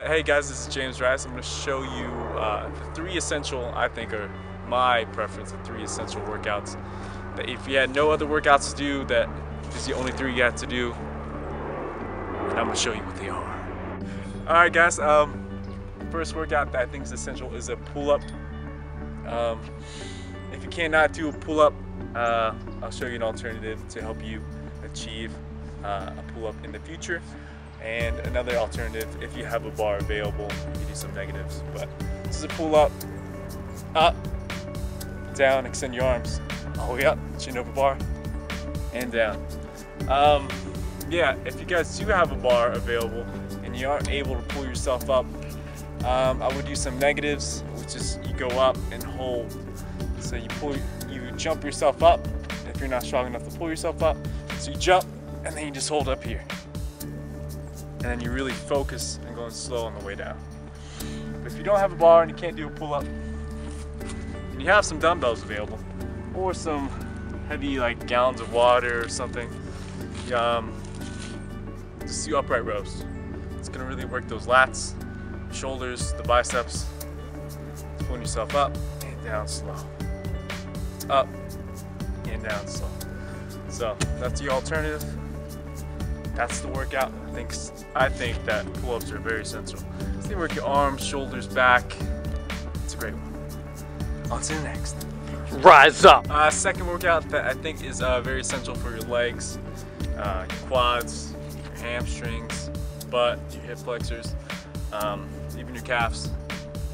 Hey guys, this is James Rise. I'm going to show you uh, the three essential, I think are my preference, the three essential workouts that if you had no other workouts to do, that is the only three you have to do. And I'm going to show you what they are. Alright guys, um, first workout that I think is essential is a pull-up. Um, if you cannot do a pull-up, uh, I'll show you an alternative to help you achieve uh, a pull-up in the future. And another alternative, if you have a bar available, you can do some negatives. But this is a pull-up, up, down, extend your arms, all the way up, chin over bar, and down. Um, yeah, if you guys do have a bar available and you aren't able to pull yourself up, um, I would do some negatives, which is you go up and hold. So you pull, you jump yourself up if you're not strong enough to pull yourself up. So you jump and then you just hold up here. And then you really focus and going slow on the way down. But if you don't have a bar and you can't do a pull up, and you have some dumbbells available, or some heavy like gallons of water or something, um, just do upright rows. It's gonna really work those lats, shoulders, the biceps. Pulling yourself up and down slow. Up and down slow. So that's the alternative. That's the workout. I think I think that pull-ups are very essential. So you work your arms, shoulders, back. It's a great one. On to the next. Rise up. Uh, second workout that I think is uh, very essential for your legs, uh, your quads, your hamstrings, butt, your hip flexors, um, even your calves,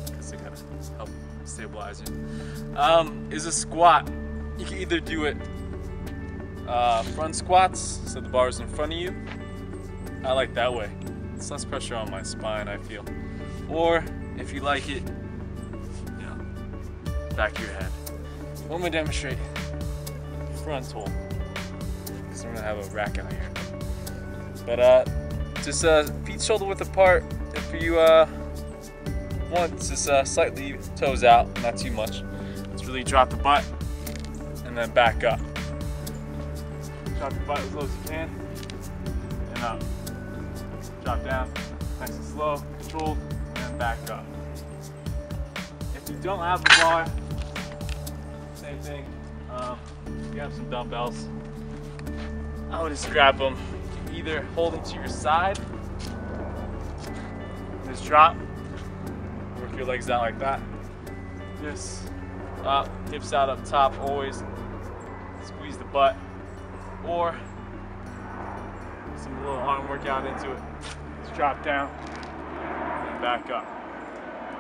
because they kind of help stabilize you, um, is a squat. You can either do it uh, front squats, so the bar is in front of you. I like that way. It's less pressure on my spine, I feel. Or if you like it, you know, back your head. Let me demonstrate frontal, because I'm gonna have a rack out here. But uh, just uh, feet shoulder width apart. If you uh, want, just uh, slightly toes out, not too much. Let's really drop the butt and then back up. Drop your butt as low as you can and up. Drop down, nice and slow, controlled, and back up. If you don't have a bar, same thing. Um, you have some dumbbells. I would just grab them, either hold them to your side, just drop, work your legs out like that. Just up, hips out up top, always squeeze the butt, or some little arm workout into it. Just drop down and back up.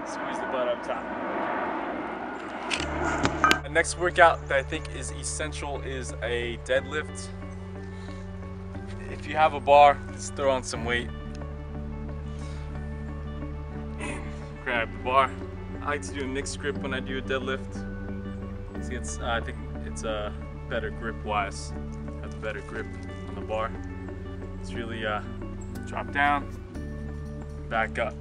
Squeeze the butt up top. The next workout that I think is essential is a deadlift. If you have a bar, just throw on some weight. Grab the bar. I like to do a mixed grip when I do a deadlift. See, it's, uh, I think it's a uh, better grip wise. Have a better grip on the bar. It's really uh, drop down, back up.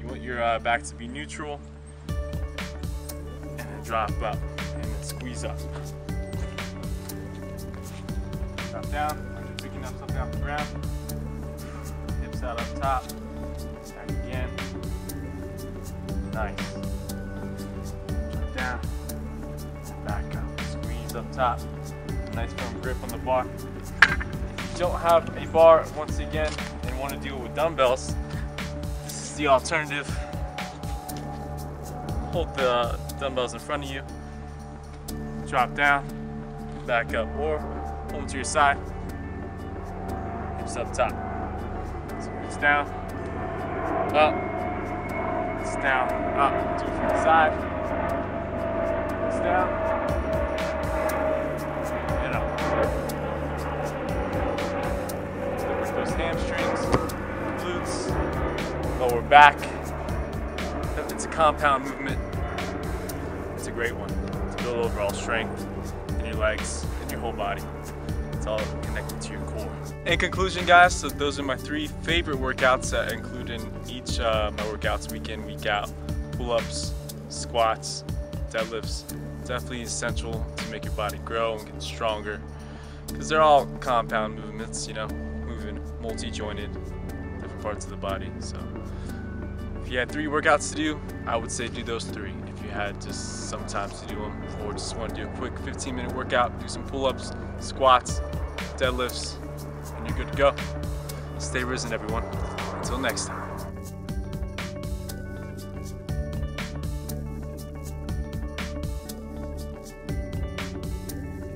You want your uh, back to be neutral, and then drop up, and then squeeze up. Drop down, like picking up something off the ground. Hips out up top. Back again. Nice. Drop down, back up. Squeeze up top. Nice firm grip on the bar. If you don't have a bar, once again, and want to do it with dumbbells, this is the alternative. Hold the dumbbells in front of you, drop down, back up, or hold them to your side, hips up top. Squeeze down, up, it's down, up, from the side, it's down, back. It's a compound movement. It's a great one to build overall strength in your legs and your whole body. It's all connected to your core. In conclusion, guys, so those are my three favorite workouts that include in each uh, my workouts week in, week out. Pull-ups, squats, deadlifts. Definitely essential to make your body grow and get stronger because they're all compound movements, you know, moving multi-jointed different parts of the body. So if you had three workouts to do, I would say do those three. If you had just some time to do them, or just want to do a quick 15 minute workout, do some pull-ups, squats, deadlifts, and you're good to go. Stay risen, everyone. Until next time.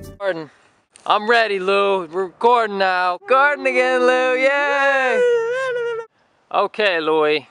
Recording. I'm ready, Lou. We're recording now. Recording again, Lou. Yay! Okay, Louie.